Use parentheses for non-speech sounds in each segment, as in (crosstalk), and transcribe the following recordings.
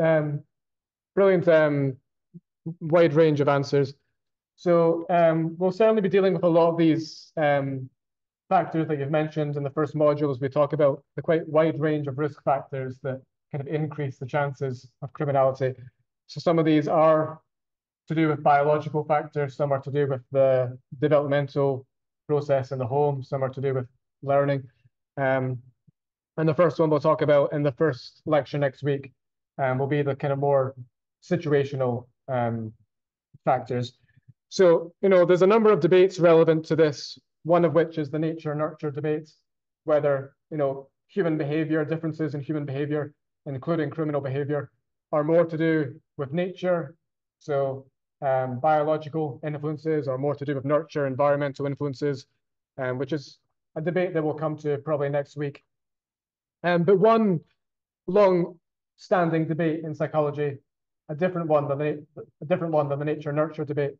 um, brilliant um, wide range of answers. So um, we'll certainly be dealing with a lot of these um, factors that you've mentioned in the first module as we talk about the quite wide range of risk factors that kind of increase the chances of criminality. So some of these are to do with biological factors, some are to do with the developmental process in the home, some are to do with learning. Um, and the first one we'll talk about in the first lecture next week um, will be the kind of more situational um, factors. So, you know, there's a number of debates relevant to this, one of which is the nature-nurture debate, whether, you know, human behavior, differences in human behavior, including criminal behavior, are more to do with nature, so um, biological influences, or more to do with nurture, environmental influences, um, which is a debate that we'll come to probably next week. Um, but one long-standing debate in psychology, a different one than the a different one than the nature-nurture debate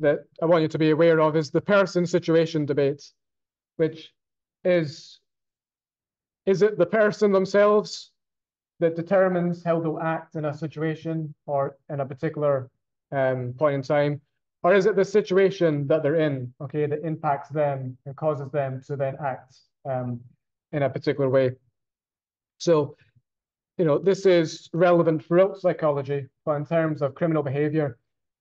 that I want you to be aware of is the person-situation debate, which is is it the person themselves that determines how they'll act in a situation or in a particular um, point in time, or is it the situation that they're in, okay, that impacts them and causes them to then act um, in a particular way? So, you know, this is relevant throughout psychology, but in terms of criminal behavior,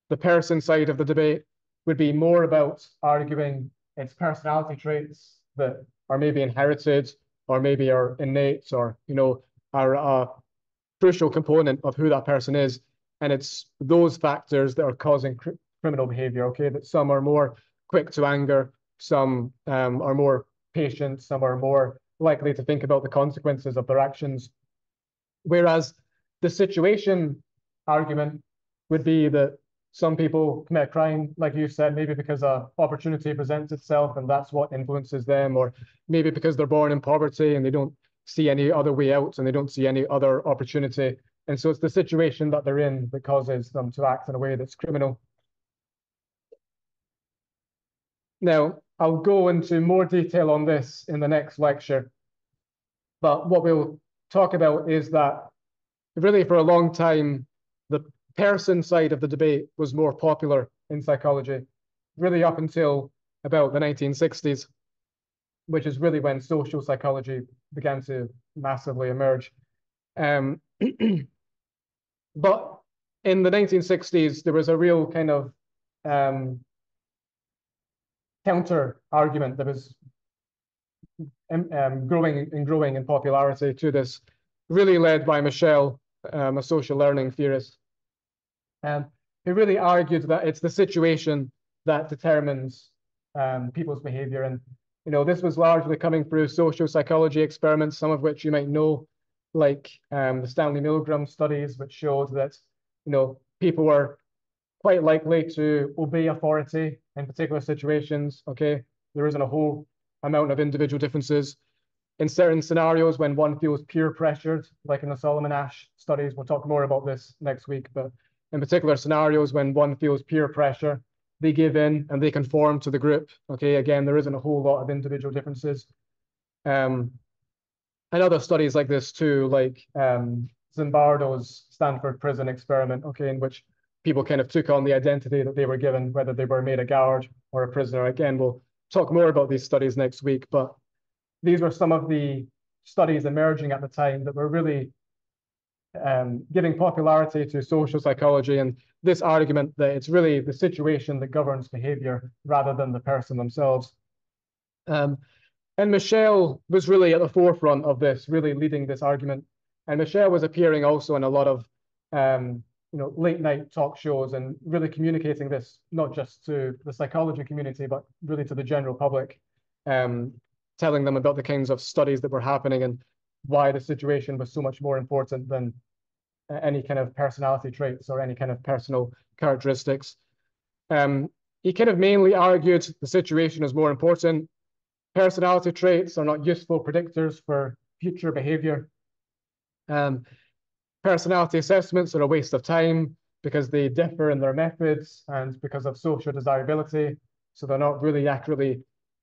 the person side of the debate would be more about arguing its personality traits that are maybe inherited or maybe are innate or, you know, are a crucial component of who that person is. And it's those factors that are causing cr criminal behavior, okay? That some are more quick to anger, some um, are more patient, some are more likely to think about the consequences of their actions. Whereas the situation argument would be that some people commit crime, like you said, maybe because a opportunity presents itself and that's what influences them, or maybe because they're born in poverty and they don't see any other way out and they don't see any other opportunity. And so it's the situation that they're in that causes them to act in a way that's criminal. Now, I'll go into more detail on this in the next lecture. But what we'll talk about is that really for a long time, the person side of the debate was more popular in psychology, really up until about the 1960s which is really when social psychology began to massively emerge. Um, (clears throat) but in the 1960s, there was a real kind of um, counter argument that was um, growing and growing in popularity to this, really led by Mischel, um, a social learning theorist. Um, he really argued that it's the situation that determines um, people's behavior. And you know, this was largely coming through social psychology experiments, some of which you might know, like um, the Stanley Milgram studies, which showed that, you know, people were quite likely to obey authority in particular situations, okay? There isn't a whole amount of individual differences. In certain scenarios, when one feels peer pressured, like in the Solomon Asch studies, we'll talk more about this next week, but in particular scenarios when one feels peer pressure, they give in and they conform to the group. Okay, again, there isn't a whole lot of individual differences. Um, and other studies like this too, like um, Zimbardo's Stanford prison experiment, okay, in which people kind of took on the identity that they were given, whether they were made a guard or a prisoner. Again, we'll talk more about these studies next week, but these were some of the studies emerging at the time that were really um, giving popularity to social psychology and this argument that it's really the situation that governs behavior rather than the person themselves. Um, and Mischel was really at the forefront of this, really leading this argument. And Mischel was appearing also in a lot of um, you know, late night talk shows and really communicating this not just to the psychology community, but really to the general public, um, telling them about the kinds of studies that were happening and why the situation was so much more important than any kind of personality traits or any kind of personal characteristics. Um, he kind of mainly argued the situation is more important. Personality traits are not useful predictors for future behavior. Um, personality assessments are a waste of time because they differ in their methods and because of social desirability. So they're not really accurately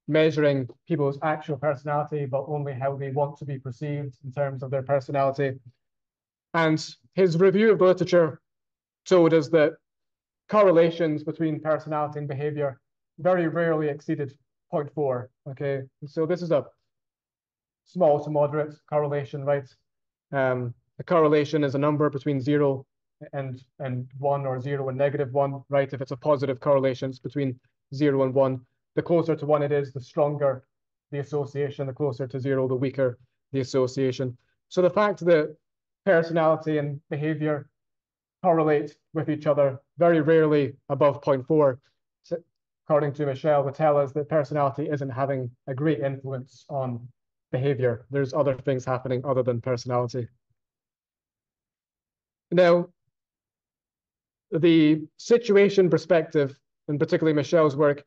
measuring people's actual personality, but only how they want to be perceived in terms of their personality. And his review of the literature told us that correlations between personality and behavior very rarely exceeded 0.4. Okay, so this is a small to moderate correlation, right? Um, a correlation is a number between zero and and one or zero and negative one, right? If it's a positive correlation, it's between zero and one. The closer to one it is, the stronger the association. The closer to zero, the weaker the association. So the fact that personality and behavior correlate with each other very rarely above 0.4, according to Mischel, would tell us that personality isn't having a great influence on behavior. There's other things happening other than personality. Now, the situation perspective, and particularly Mischel's work,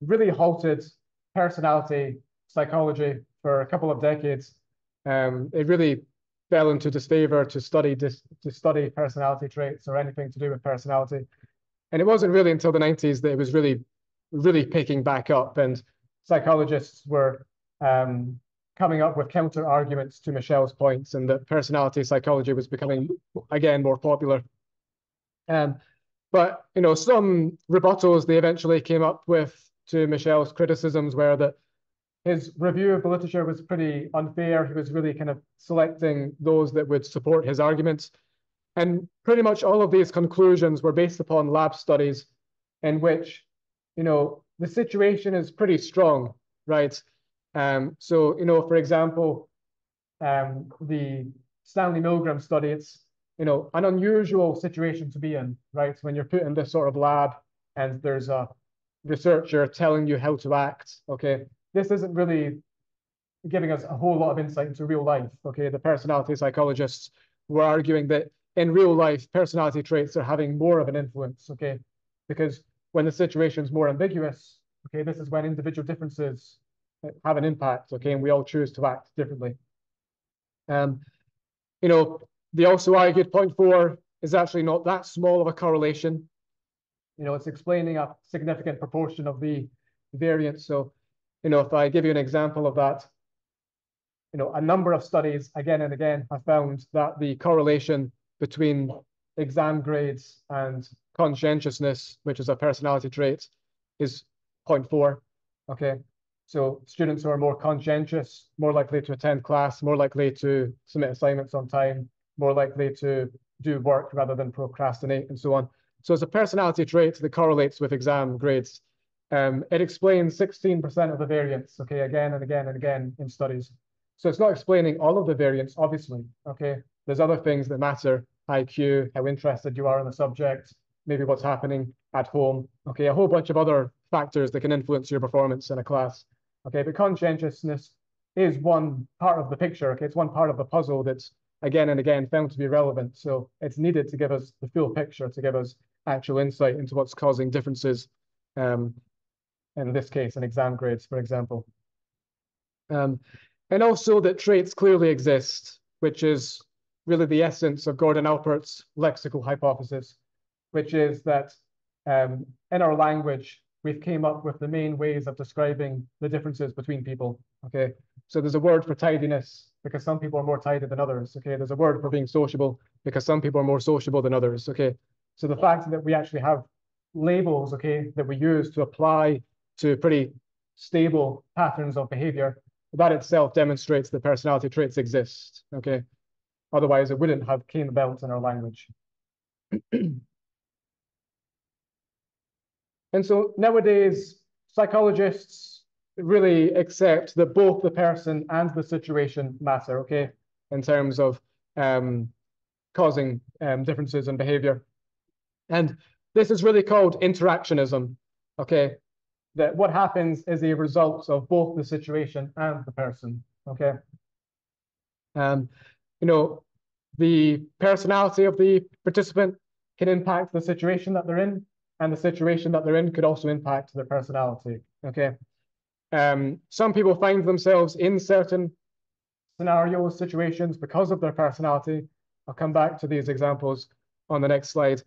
really halted personality psychology for a couple of decades. Um, it really fell into disfavor to study dis, to study personality traits or anything to do with personality. And it wasn't really until the 90s that it was really, really picking back up, and psychologists were um, coming up with counter arguments to Mischel's points, and that personality psychology was becoming again more popular. Um, but you know, some rebuttals they eventually came up with to Mischel's criticisms were that his review of the literature was pretty unfair. He was really kind of selecting those that would support his arguments. And pretty much all of these conclusions were based upon lab studies in which, you know, the situation is pretty strong, right? Um, so, you know, for example, um, the Stanley Milgram study, it's, you know, an unusual situation to be in, right? When you're put in this sort of lab and there's a researcher telling you how to act, okay? this isn't really giving us a whole lot of insight into real life. Okay, the personality psychologists were arguing that in real life, personality traits are having more of an influence. Okay, because when the situation is more ambiguous, okay, this is when individual differences have an impact. Okay, and we all choose to act differently. Um, you know, they also argued point four is actually not that small of a correlation. You know, it's explaining a significant proportion of the variance. So you know, if I give you an example of that, you know, a number of studies again and again have found that the correlation between exam grades and conscientiousness, which is a personality trait, is 0.4. Okay. So students who are more conscientious, more likely to attend class, more likely to submit assignments on time, more likely to do work rather than procrastinate and so on. So it's a personality trait that correlates with exam grades. Um, it explains 16% of the variance, okay, again and again and again in studies. So it's not explaining all of the variance, obviously, okay? There's other things that matter, IQ, how interested you are in the subject, maybe what's happening at home, okay? A whole bunch of other factors that can influence your performance in a class, okay? But conscientiousness is one part of the picture, okay? It's one part of the puzzle that's again and again found to be relevant. So it's needed to give us the full picture, to give us actual insight into what's causing differences um, in this case, in exam grades, for example. Um, and also that traits clearly exist, which is really the essence of Gordon Allport's lexical hypothesis, which is that um, in our language, we've came up with the main ways of describing the differences between people, okay? So there's a word for tidiness because some people are more tidy than others, okay? There's a word for being sociable because some people are more sociable than others, okay? So the fact that we actually have labels, okay, that we use to apply to pretty stable patterns of behavior, that itself demonstrates that personality traits exist, okay? Otherwise, it wouldn't have came about in our language. (clears throat) and so nowadays, psychologists really accept that both the person and the situation matter, okay, in terms of um, causing um, differences in behavior. And this is really called interactionism, okay? that what happens is a result of both the situation and the person, okay? Um, you know, the personality of the participant can impact the situation that they're in, and the situation that they're in could also impact their personality, okay? Um, some people find themselves in certain scenarios, situations because of their personality. I'll come back to these examples on the next slide.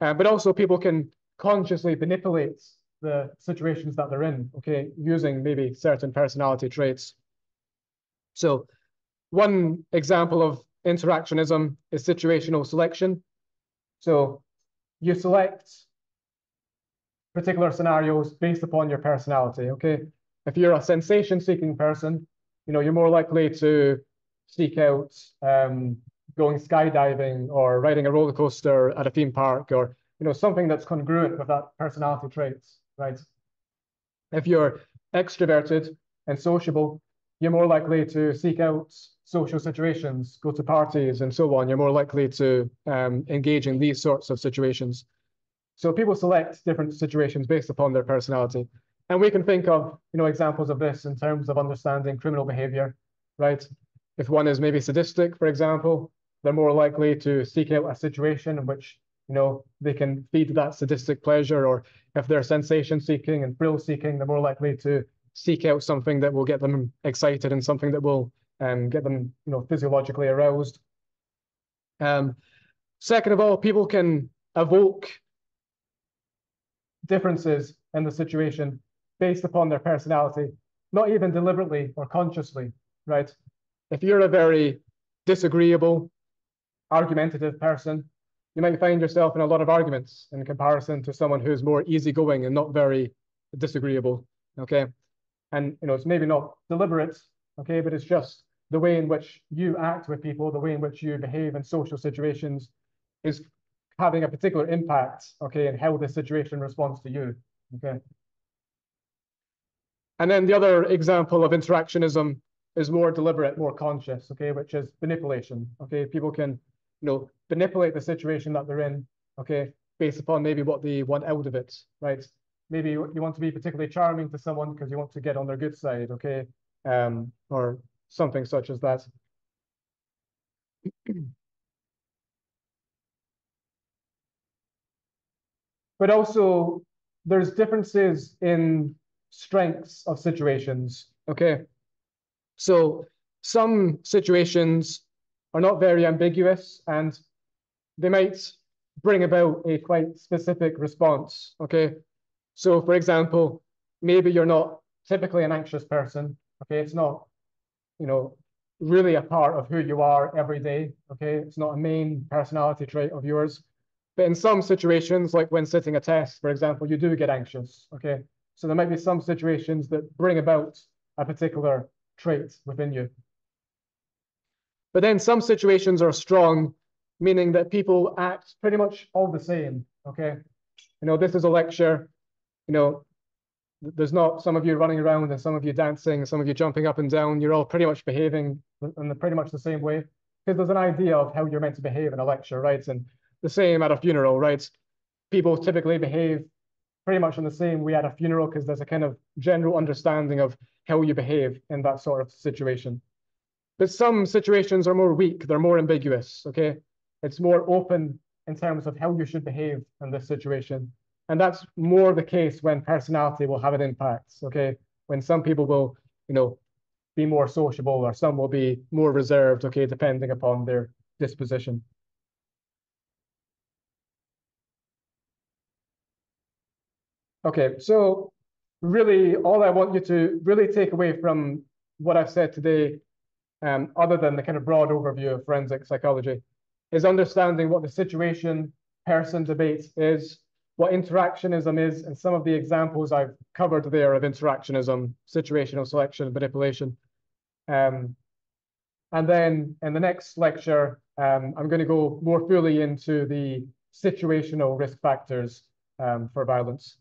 Uh, but also people can consciously manipulate the situations that they're in, okay, using maybe certain personality traits. So one example of interactionism is situational selection. So you select particular scenarios based upon your personality, okay? If you're a sensation-seeking person, you know, you're more likely to seek out um, going skydiving or riding a roller coaster at a theme park or, you know, something that's congruent with that personality traits, right? If you're extroverted and sociable, you're more likely to seek out social situations, go to parties and so on. You're more likely to um, engage in these sorts of situations. So people select different situations based upon their personality. And we can think of, you know, examples of this in terms of understanding criminal behavior, right? If one is maybe sadistic, for example, they're more likely to seek out a situation in which, you know, they can feed that sadistic pleasure, or if they're sensation seeking and thrill seeking, they're more likely to seek out something that will get them excited and something that will um, get them, you know, physiologically aroused. Um, second of all, people can evoke differences in the situation based upon their personality, not even deliberately or consciously, right? If you're a very disagreeable, argumentative person, you might find yourself in a lot of arguments in comparison to someone who's more easygoing and not very disagreeable, okay? And, you know, it's maybe not deliberate, okay, but it's just the way in which you act with people, the way in which you behave in social situations is having a particular impact, okay, and how the situation responds to you, okay? And then the other example of interactionism is more deliberate, more conscious, okay, which is manipulation, okay? People can, you know, manipulate the situation that they're in, okay, based upon maybe what they want out of it, right? Maybe you want to be particularly charming to someone because you want to get on their good side, okay? Um, or something such as that. (clears throat) but also there's differences in strengths of situations. Okay. So some situations are not very ambiguous and they might bring about a quite specific response. Okay. So for example, maybe you're not typically an anxious person. Okay. It's not, you know, really a part of who you are every day. Okay. It's not a main personality trait of yours. But in some situations, like when sitting a test, for example, you do get anxious, okay? So there might be some situations that bring about a particular trait within you. But then some situations are strong, meaning that people act pretty much all the same, okay? You know, this is a lecture, you know, there's not some of you running around and some of you dancing, some of you jumping up and down. You're all pretty much behaving in the, pretty much the same way because there's an idea of how you're meant to behave in a lecture, right? And the same at a funeral, right? People typically behave pretty much in the same way at a funeral because there's a kind of general understanding of how you behave in that sort of situation. But some situations are more weak, they're more ambiguous, okay? It's more open in terms of how you should behave in this situation. And that's more the case when personality will have an impact, okay? When some people will, you know, be more sociable or some will be more reserved, okay, depending upon their disposition. Okay, so really all I want you to really take away from what I've said today, um, other than the kind of broad overview of forensic psychology, is understanding what the situation person debate is, what interactionism is, and some of the examples I've covered there of interactionism, situational selection, manipulation. Um, and then in the next lecture, um, I'm going to go more fully into the situational risk factors um, for violence.